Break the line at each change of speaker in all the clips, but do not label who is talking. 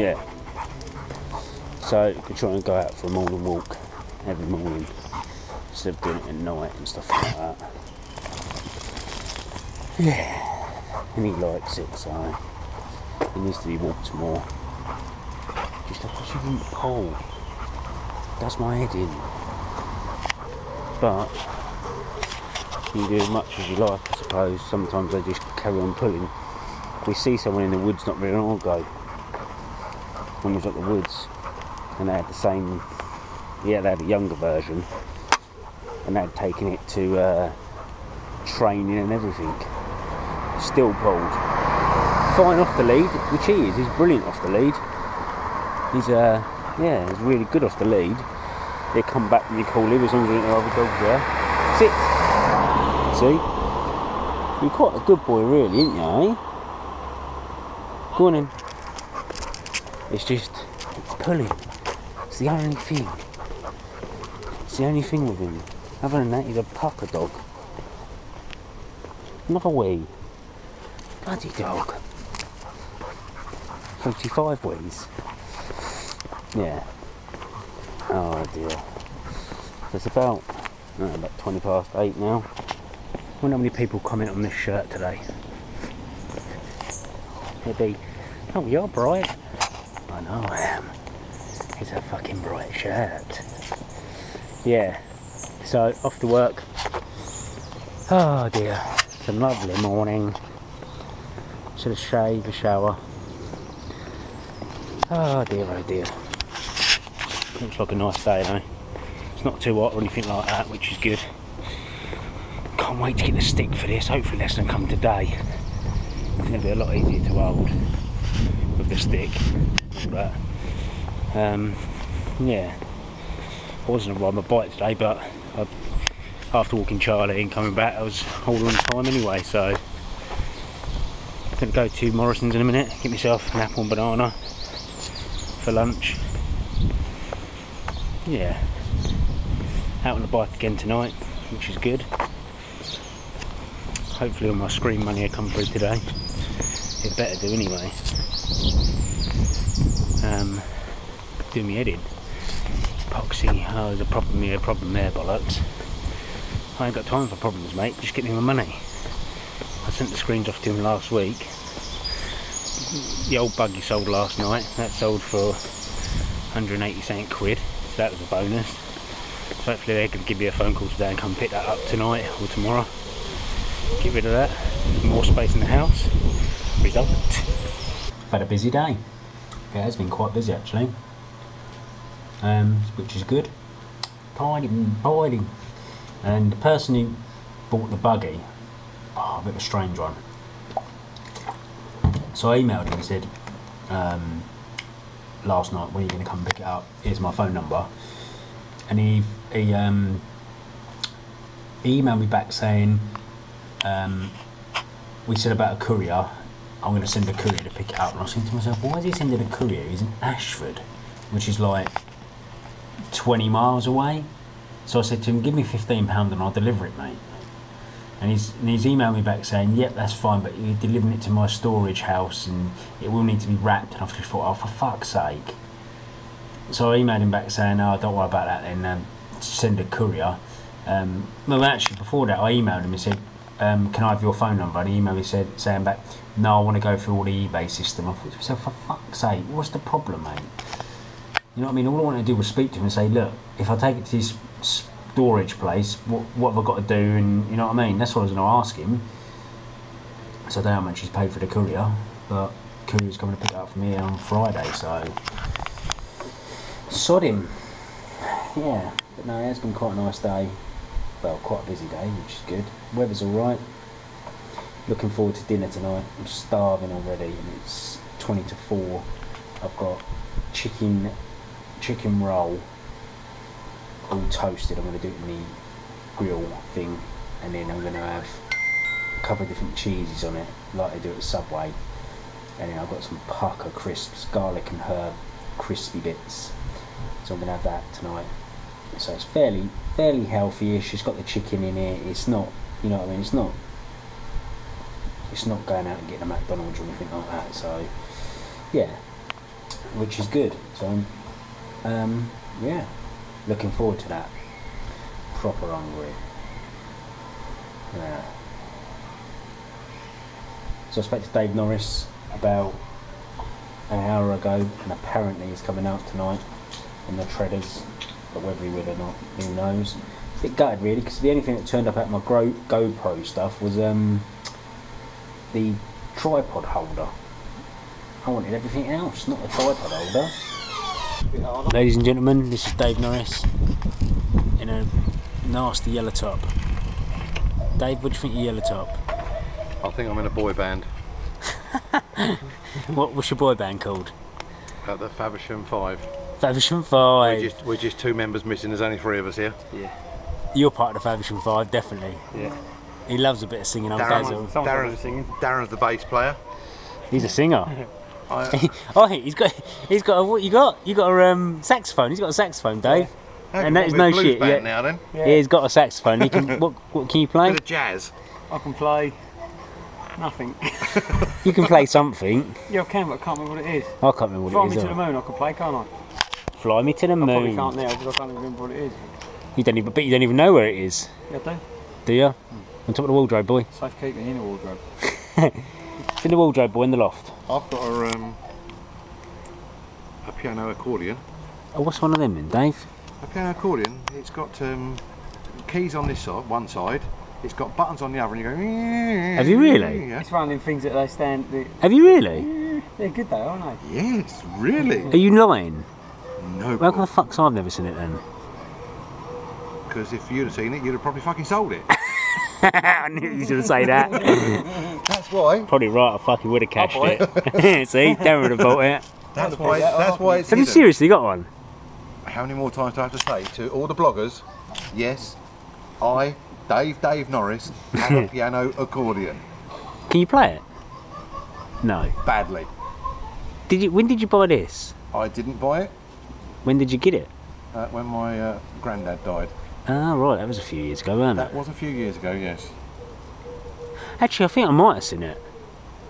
Yeah. So you could try and go out for a morning walk every morning instead of doing it at night and stuff like that. Yeah. And he likes it, so he needs to be walked more. Just like a swimming pool. Does my head in. But you do as much as you like, I suppose. Sometimes they just carry on pulling. If we see someone in the woods not very long ago, when we was at the woods, and they had the same, yeah, they had a younger version, and they had taken it to uh, training and everything. Still pulled. Fine off the lead, which he is. He's brilliant off the lead. He's, uh, yeah, he's really good off the lead. They come back when you call him as long as there other dogs there. Sit. See? You're quite a good boy, really, ain't you, eh? Go on in. It's just, it's pulling. It's the only thing. It's the only thing with him. Other than that, he's a pucker dog. Another wee. Bloody dog. 45 wees. Yeah. Oh dear. It's about, about 20 past 8 now. I wonder how many people comment on this shirt today. It'd be, oh, you're bright. I know I am. It's a fucking bright shirt. Yeah. So, off to work. Oh dear. It's a lovely morning. Should have shaved, a shower. Oh dear, oh dear. Looks like a nice day though. It's not too hot or anything like that, which is good. Can't wait to get the stick for this. Hopefully that's to come today. It's to be a lot easier to hold with the stick. That. Um, yeah. I wasn't ride my bike today, but I, after walking Charlie and coming back, I was all on time anyway. So I'm going to go to Morrison's in a minute, get myself an apple and banana for lunch. Yeah. Out on the bike again tonight, which is good. Hopefully all my screen money will come through today. It better do anyway. Um, do me head in. Epoxy, oh there's a problem here, a problem there, bollocks. I ain't got time for problems mate, just get me my money. I sent the screens off to him last week. The old buggy sold last night, that sold for 180 cent quid, so that was a bonus. So hopefully they can give me a phone call today and come pick that up tonight or tomorrow. Get rid of that. More space in the house. Result. Had a busy day. It has been quite busy actually. Um, which is good. Tidying, tidying. And the person who bought the buggy, oh, a bit of a strange one. So I emailed him and said, um, last night, when are you going to come pick it up? Here's my phone number. And he, he, um, he emailed me back saying, um, we said about a courier, I'm going to send a courier to pick it up. And I was thinking to myself, why is he sending a courier? He's in Ashford, which is like 20 miles away. So I said to him, give me £15 and I'll deliver it, mate. And he's, and he's emailed me back saying, yep, that's fine, but you're delivering it to my storage house and it will need to be wrapped. And I've just thought, oh, for fuck's sake. So I emailed him back saying, oh, don't worry about that then, um, send a courier. Um, well, actually, before that, I emailed him and said, um, can I have your phone number? And he emailed me said, saying back, no, I want to go through all the eBay system. I thought to myself, for fuck's sake, what's the problem, mate? You know what I mean? All I want to do was speak to him and say, look, if I take it to this storage place, what, what have I got to do? And you know what I mean? That's what I was going to ask him. So I don't know how much he's paid for the courier, but courier's coming to pick it up from here on Friday, so sod him. Yeah, but no, it has been quite a nice day. Well, quite a busy day, which is good. Weather's alright. Looking forward to dinner tonight. I'm starving already, and it's 20 to 4. I've got chicken chicken roll all toasted. I'm going to do it in the grill thing, and then I'm going to have a couple of different cheeses on it, like they do at Subway. And then I've got some pucker crisps, garlic and herb crispy bits. So I'm going to have that tonight. So it's fairly fairly healthy-ish. It's got the chicken in it. It's not, you know what I mean. It's not. It's not going out and getting a McDonald's or anything like that. So yeah, which is good. So, um, yeah, looking forward to that. Proper hungry. Yeah. So I spoke to Dave Norris about an hour ago, and apparently he's coming out tonight in the Treaders, but whether he will or not, who knows. A bit gutted really, because the only thing that turned up at my GoPro stuff was um, the tripod holder. I wanted everything else, not the tripod holder. Ladies and gentlemen, this is Dave Norris in a nasty yellow top. Dave, what do you think of yellow top?
I think I'm in a boy band
What, what's your boy band called?
at the Faversham Five.
Faversham
We're
Five.
just, we're just two members missing. There's only three of us here. Yeah.
You're part of the Faversham Five, definitely.
Yeah.
He loves a bit of singing old
Darren,
Dazzle.
Someone's
Darren,
been singing.
Darren's the bass player.
He's a singer.
I,
oh, he's got, he's got a, what you got? You got a um, saxophone. He's got a saxophone, Dave. And that is no shit, yeah.
now then.
Yeah. he's got a saxophone. He can. what, what can you play?
Bit of jazz.
I can play nothing.
You can play something.
yeah, I can, but I can't remember what it is.
I can't remember what
Fly
what
me
it is.
to the
though.
moon, I can play, can't I?
Fly me to the
I probably
moon.
can't now because I can't remember what it is.
You don't even, but you don't even know where it is,
Yeah, I do.
do you? On top of the wardrobe, boy.
Safe keeping in the wardrobe.
It's in the wardrobe, boy, in the loft.
I've got a, um, a piano accordion.
Oh, what's one of them then, Dave?
A piano accordion. It's got um, keys on this side, one side. It's got buttons on the other, and you go.
Have you really?
Yeah.
It's one of them things that they stand. They,
Have you really?
they're good though, aren't they?
Yes, really.
Are you lying?
No,
Well, how the fuck's I've never seen it then?
because if you'd have seen it, you'd have probably fucking sold it.
I knew you was going to say that.
That's why.
Probably right, I fucking would have cashed
boy.
it. See, Darren would have bought it.
That's why. That's why it's
Have you seriously got one?
How many more times do I have to say to all the bloggers? Yes, I, Dave, Dave Norris, have a piano accordion.
Can you play it? No.
Badly.
Did you? When did you buy this?
I didn't buy it
When did you get it?
uh, when my uh, granddad died.
Ah, right, that was a few years ago, wasn't
That
it?
was a few years ago. Yes.
Actually, I think I might have seen it.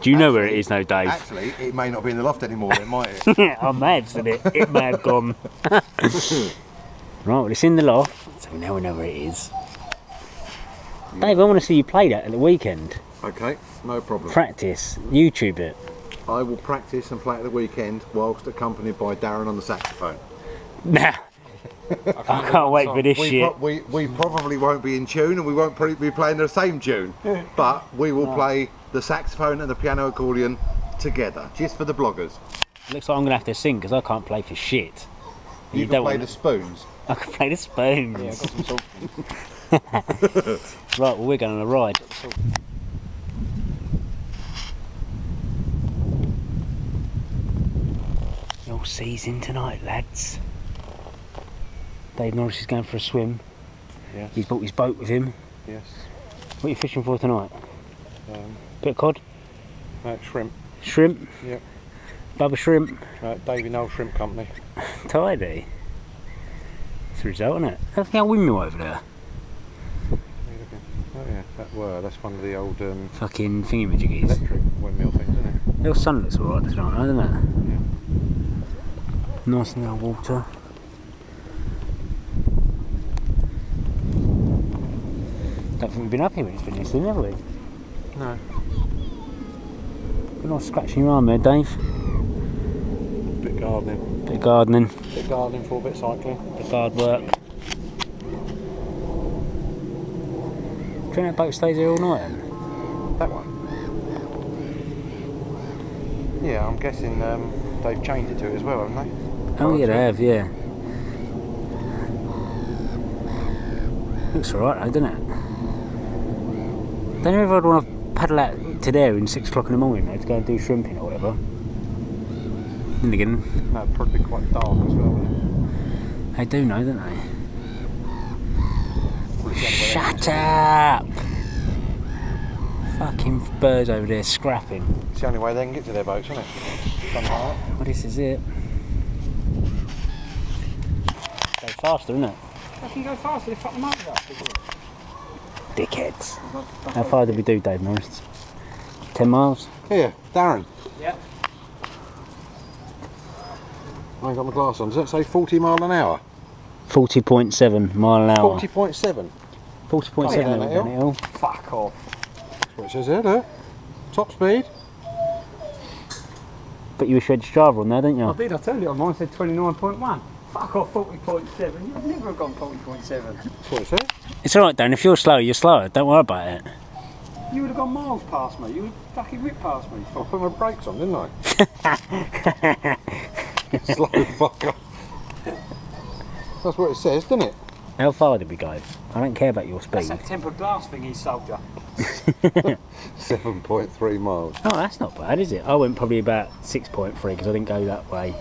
Do you know where it is now, Dave?
Actually, it may not be in the loft anymore. it might?
I may have seen it. It may have gone. right, well, it's in the loft, so now we know where it is. Dave, I want to see you play that at the weekend.
okay, no problem.
Practice, YouTube it.
I will practice and play at the weekend whilst accompanied by Darren on the saxophone.
Nah. I can't wait for this
We,
shit.
pro- we, we probably won't be in tune and we won't probably be playing the same tune, but we will play the saxophone and the piano accordion together, just for the bloggers.
Looks like I'm gonna have to sing because I can't play for shit.
You, can play
want
the spoons.
I can play the spoons.
Yeah, I've got some.
Right, well we're going on a ride. You'll season tonight, lads. Dave Norris is going for a swim.
Yes.
He's brought his boat with him.
Yes.
What are you fishing for tonight?
Um,
Bit of cod?
uh, shrimp.
Shrimp?
Yep.
Bubba shrimp?
Uh, Davy Knoll Shrimp Company.
Tidy. It's a result, isn't it? Look how windmill over there.
Oh yeah, that were. That's one of the old um,
Fucking thingamajiggies.
electric windmill things, isn't it?
Your sun looks alright tonight, doesn't it? Yeah. Nice in the water. We've been happy when it's been this thing, have we?
No.
Been nice scratching your arm there, Dave.
Bit gardening.
Bit gardening,
Bit gardening for a bit cycling.
bit hard work. Do you think that boat stays here all night then?
That one. Yeah, I'm guessing um, they've changed it to it as well, haven't they?
Oh yeah, they have, yeah. Looks alright though, doesn't it? Don't you ever want to paddle out to there in six o'clock in the morning though, to go and do shrimping or whatever? Then again,
No, it'd probably be quite dark as well.
they do know, don't they? Shut up! Fucking birds over there scrapping.
It's the only way they can get to their boats, isn't it? Something.
Well, this is it. Go faster, isn't it?
I can go faster, they fuck them up.
Dickheads. How far did we do, Dave Norris? Ten miles?
Here, Darren.
Yeah.
I ain't got my glass on. Does that say 40 mile an hour?
40.7 mile an hour.
40.7.
40.7
Yeah, that hill.
Hill.
Fuck off.
That's what it says there, look. Top speed.
But you were shred Strava on there, didn't you?
I did, I turned it on mine, said 29.1. Fuck off 40.7. You'd never have gone 40.7.
That's what it says.
It's alright, Dan. If you're slow, you're slower. Don't worry about it.
You would have gone miles past me. You would have fucking whipped past me.
I put my brakes on, didn't I? Slow fuck off. That's what it says, doesn't it?
How far did we go? I don't care about your speed.
That's
speed.
that tempered glass thingy, he sold you.
7.3 miles.
Oh, that's not bad, is it? I went probably about 6.3 because I didn't go that way.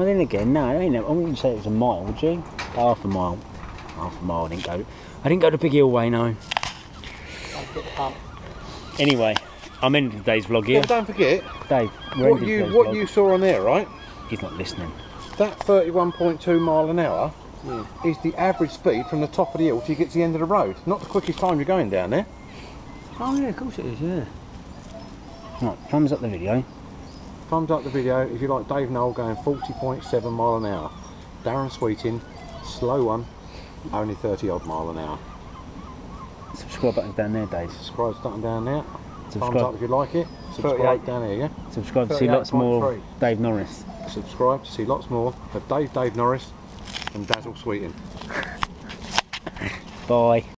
Well, then again, no, I, ain't, I wouldn't say it was a mile, would you? Half a mile. Half a mile, I didn't go. I didn't go to Big Hill Way, no. Anyway, I'm ending today's vlog here.
but don't forget,
Dave,
what you, what
vlog.
you saw on there, right?
He's not listening.
That 31.2 mile an hour is the average speed from the top of the hill till you get to the end of the road. Not the quickest time you're going down there.
Oh yeah, of course it is, yeah.
Right, thumbs up the video.
Thumbs up the video if you like Dave Knoll going 40.7 mile an hour. Darren Sweeting, slow one, only 30 odd mile an hour.
Subscribe button down there, Dave.
Subscribe button down there. Thumbs up if you like it. Subscribe
38.
down here, yeah?
subscribe to see lots more Dave Norris.
Subscribe to see lots more of Dave Dave Norris and Dazzle Sweeting.
Bye.